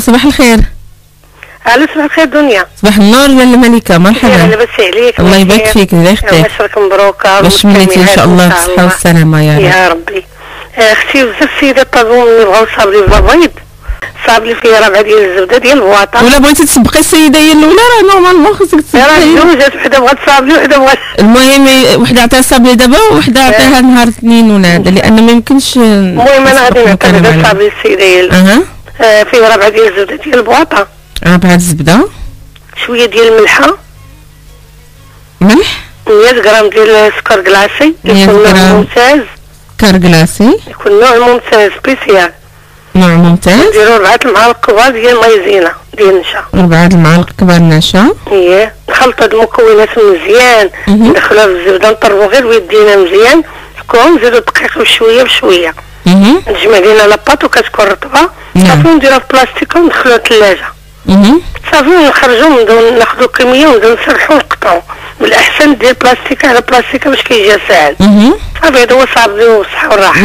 صباح الخير. ألو صباح الخير دنيا. صباح النور لاله ملكه يا مرحبا لاباس عليك الله يبارك فيك الله يخليك مشرك مبروكه باش مليتي إن شاء الله بالصحه والسلامه يا رب. يا ربي. آه، أختي بزاف السيدات طلبوا مني بغاو صابلي في البيض صابلي فيه ربعه ديال الزبدة ديال البواطه ولا بغيتي تسبقي السيدة هي الأولى؟ راه نورمالمون خصك راه تسبقي تزوجات وحدة بغات صابلي وحدة بغات. المهم وحدة عطيها صابلي دابا وحده عطيها نهار اثنين ولا لأن ما يمكنش المهم أنا غادي نعطي هذا صابلي السيدة هي ال- أها. آه، فيه ربعه ديال الزبده ديال البواطة. ربعه الزبدة. شوية ديال الملحة. ملح. 100 غرام ديال سكر glacé 100 يكون نوع. ممتاز. سكر glacé يكون نوع ممتاز spécial. نوع ممتاز. نديرو ربعة المعالق كبار ديال مايزينا ديال النشا. ربعة المعالق كبار نشا إيه. نخلطو هاد المكونات مزيان. ندخلوها في الزبدة نطربو غير بيدينا مزيان. تكون نزيدو الدقيق بشوية بشوية. مهم. نجمع لينا la pâte وكتكون رطبه. صافي نديروها في بلاستيكه وندخلوها الثلاجه. صافي ونخرجو ونبداو ناخدو كميه ونبداو نسرحو ونقطعو بالاحسن دير بلاستيكه على بلاستيكه باش كيجي ساهل. صافي هذا هو صابري والصحه والراحه